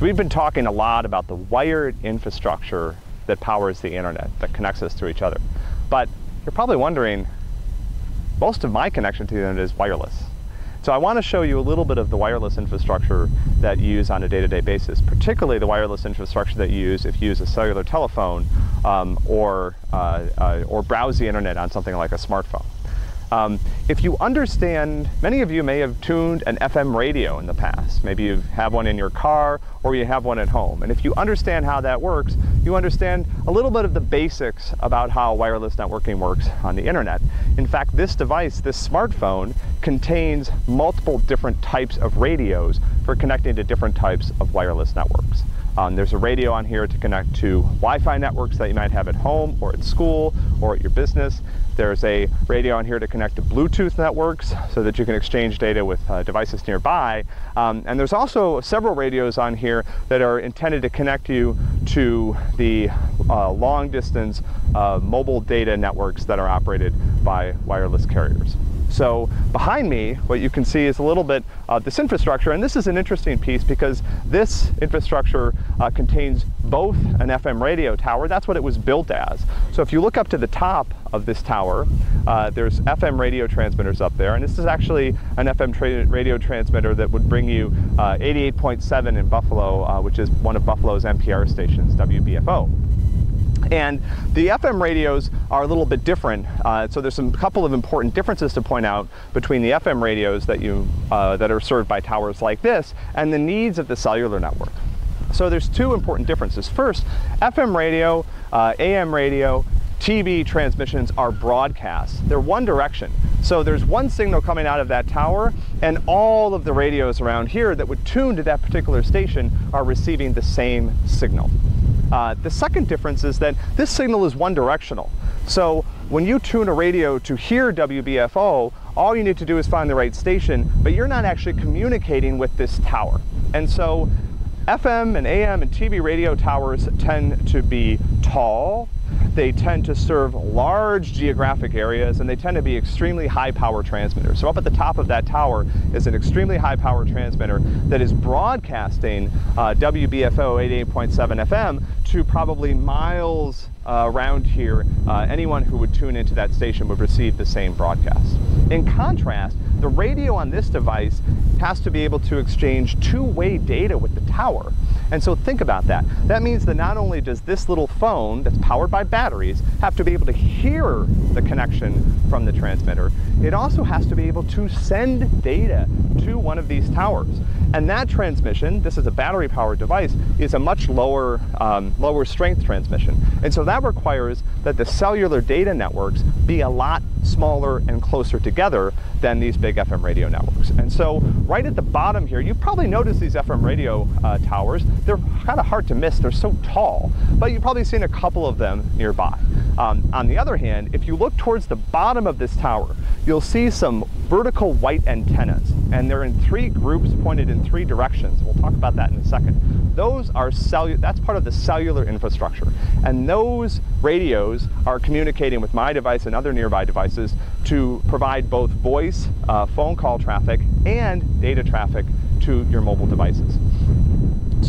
So we've been talking a lot about the wired infrastructure that powers the internet, that connects us to each other. But you're probably wondering, most of my connection to the internet is wireless. So I want to show you a little bit of the wireless infrastructure that you use on a day-to-day -day basis, particularly the wireless infrastructure that you use if you use a cellular telephone um, or, uh, uh, or browse the internet on something like a smartphone. Um, if you understand, many of you may have tuned an FM radio in the past. Maybe you have one in your car or you have one at home. And if you understand how that works, you understand a little bit of the basics about how wireless networking works on the internet. In fact, this device, this smartphone, contains multiple different types of radios for connecting to different types of wireless networks. Um, there's a radio on here to connect to Wi-Fi networks that you might have at home or at school or at your business. There's a radio on here to connect to Bluetooth networks so that you can exchange data with uh, devices nearby. Um, and there's also several radios on here that are intended to connect you to the uh, long distance uh, mobile data networks that are operated by wireless carriers. So behind me, what you can see is a little bit of this infrastructure, and this is an interesting piece because this infrastructure uh, contains both an FM radio tower, that's what it was built as. So if you look up to the top of this tower, uh, there's FM radio transmitters up there, and this is actually an FM radio transmitter that would bring you uh, 88.7 in Buffalo, uh, which is one of Buffalo's NPR stations, WBFO. And the FM radios are a little bit different. Uh, so there's some couple of important differences to point out between the FM radios that you uh, that are served by towers like this and the needs of the cellular network. So there's two important differences. First, FM radio, uh, AM radio, TV transmissions are broadcasts. They're one direction. So there's one signal coming out of that tower and all of the radios around here that would tune to that particular station are receiving the same signal. Uh, the second difference is that this signal is one directional. So when you tune a radio to hear WBFO, all you need to do is find the right station, but you're not actually communicating with this tower. And so FM and AM and TV radio towers tend to be tall, they tend to serve large geographic areas and they tend to be extremely high power transmitters. So up at the top of that tower is an extremely high power transmitter that is broadcasting uh, WBFO 88.7 FM to probably miles uh, around here, uh, anyone who would tune into that station would receive the same broadcast. In contrast, the radio on this device has to be able to exchange two-way data with the tower. And so think about that. That means that not only does this little phone that's powered by batteries have to be able to hear the connection from the transmitter, it also has to be able to send data to one of these towers. And that transmission, this is a battery powered device, is a much lower, um, lower strength transmission. And so that requires that the cellular data networks be a lot smaller and closer together than these big FM radio networks. And so right at the bottom here, you've probably noticed these FM radio uh, towers. They're kind of hard to miss. They're so tall, but you've probably seen a couple of them nearby. Um, on the other hand, if you look towards the bottom of this tower, you'll see some vertical white antennas, and they're in three groups pointed in three directions. We'll talk about that in a second. Those are cellular, that's part of the cellular infrastructure. And those radios are communicating with my device and other nearby devices to provide both voice, uh, phone call traffic, and data traffic to your mobile devices.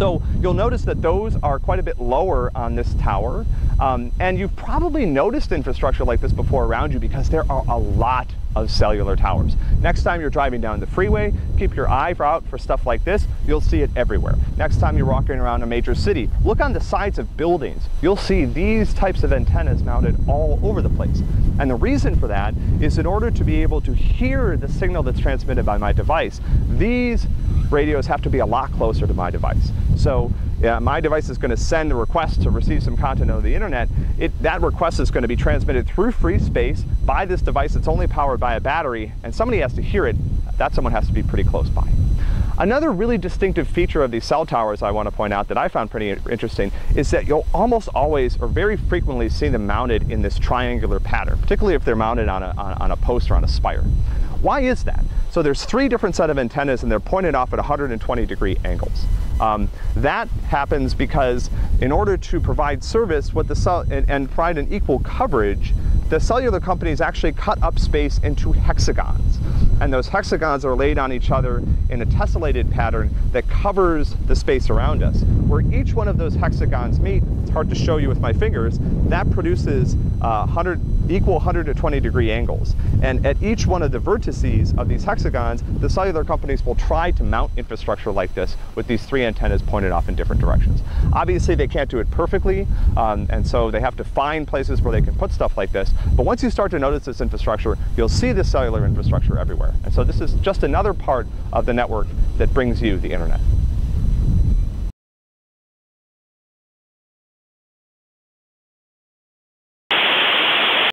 So you'll notice that those are quite a bit lower on this tower. Um, and you've probably noticed infrastructure like this before around you because there are a lot of cellular towers. Next time you're driving down the freeway, keep your eye out for stuff like this. You'll see it everywhere. Next time you're walking around a major city, look on the sides of buildings. You'll see these types of antennas mounted all over the place. And the reason for that is in order to be able to hear the signal that's transmitted by my device, these radios have to be a lot closer to my device. So my device is going to send a request to receive some content over the internet, it, that request is going to be transmitted through free space by this device that's only powered by a battery, and somebody has to hear it. That someone has to be pretty close by. Another really distinctive feature of these cell towers I want to point out that I found pretty interesting is that you'll almost always or very frequently see them mounted in this triangular pattern, particularly if they're mounted on a, on, on a post or on a spire. Why is that? So there's three different set of antennas and they're pointed off at 120 degree angles. Um, that happens because in order to provide service what the cell, and, and provide an equal coverage, the cellular companies actually cut up space into hexagons. And those hexagons are laid on each other in a tessellated pattern that covers the space around us. Where each one of those hexagons meet, hard to show you with my fingers, that produces uh, 100, equal 120 degree angles. And at each one of the vertices of these hexagons, the cellular companies will try to mount infrastructure like this with these three antennas pointed off in different directions. Obviously, they can't do it perfectly, um, and so they have to find places where they can put stuff like this. But once you start to notice this infrastructure, you'll see this cellular infrastructure everywhere. And so this is just another part of the network that brings you the internet.